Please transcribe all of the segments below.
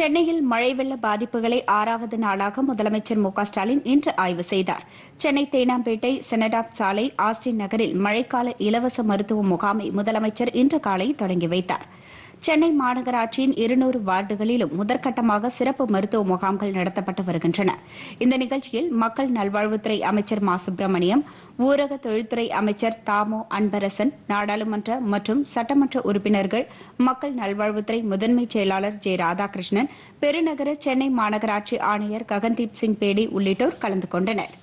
சென்னையில் மழை வெள்ள பாதிப்புகளை ஆறாவது நாளாக முதலமைச்சர் மு ஸ்டாலின் இன்று ஆய்வு செய்தார். சென்னை தேனாம்பேட்டை செனடாப் சாலை ஆஸ்டின் நகரில் மழைக்கால இலவச மருத்துவ முகாமை முதலமைச்சர் இன்று காலை தொடங்கி வைத்தார். சென்னை மாநகராட்சியின் இருநூறு வார்டுகளிலும் முதற்கட்டமாக சிறப்பு மருத்துவ முகாம்கள் நடத்தப்பட்டு வருகின்றன. இந்த நிகழ்ச்சியில் மக்கள் நல்வாழ்வுத்துறை அமைச்சர் மா. சுப்பிரமணியம் ஊரக தொழில்துறை அமைச்சர் தாமோ அன்பரசன் நாடாளுமன்ற மற்றும் சட்டமன்ற உறுப்பினர்கள் மக்கள் நல்வாழ்வுத்துறை முதன்மை செயலாளர் ஜெ. ராதாகிருஷ்ணன் பெருநகர சென்னை மாநகராட்சி ஆணையர் ககன்தீப் சிங் பேடி உள்ளிட்டோர் கலந்து கொண்டனர்.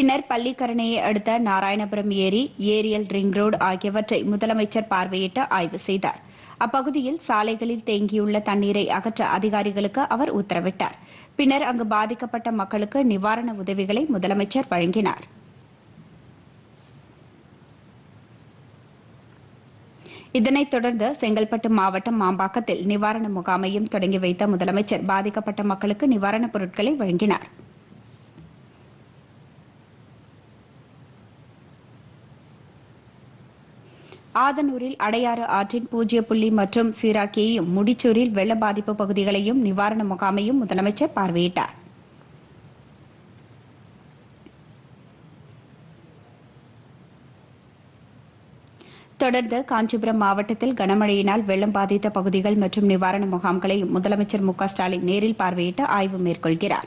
பின்னர் பள்ளிக்கரணையை அடுத்த நாராயணபுரம் ஏரி ஏரியல் ரிங் ரோடு ஆகியவற்றை முதலமைச்சர் பார்வையிட்டு ஆய்வு செய்தார். அப்பகுதியில் சாலைகளில் தேங்கியுள்ள தண்ணீரை அகற்ற அதிகாரிகளுக்கு அவர் உத்தரவிட்டார். பின்னர் அங்கு பாதிக்கப்பட்ட மக்களுக்கு நிவாரண உதவிகளை முதலமைச்சர் வழங்கினார். இதனைத் தொடர்ந்து செங்கல்பட்டு மாவட்டம் மாம்பாக்கத்தில் நிவாரண முகாமையும் தொடங்கி வைத்த முதலமைச்சர் பாதிக்கப்பட்ட மக்களுக்கு நிவாரணப் பொருட்களை வழங்கினார். ஆதனூரில் அடையாறு ஆற்றின் பூஜ்ய புள்ளி மற்றும் சீராக்கியையும் முடிச்சூரில் வெள்ள பாதிப்பு பகுதிகளையும் நிவாரண முகாமையும் முதலமைச்சர் பார்வையிட்டார். தொடர்ந்து காஞ்சிபுரம் மாவட்டத்தில் கனமழையினால் வெள்ளம் பாதித்த பகுதிகள் மற்றும் நிவாரண முகாம்களையும் முதலமைச்சர் மு க ஸ்டாலின் நேரில் பார்வையிட்டு ஆய்வு மேற்கொள்கிறாா்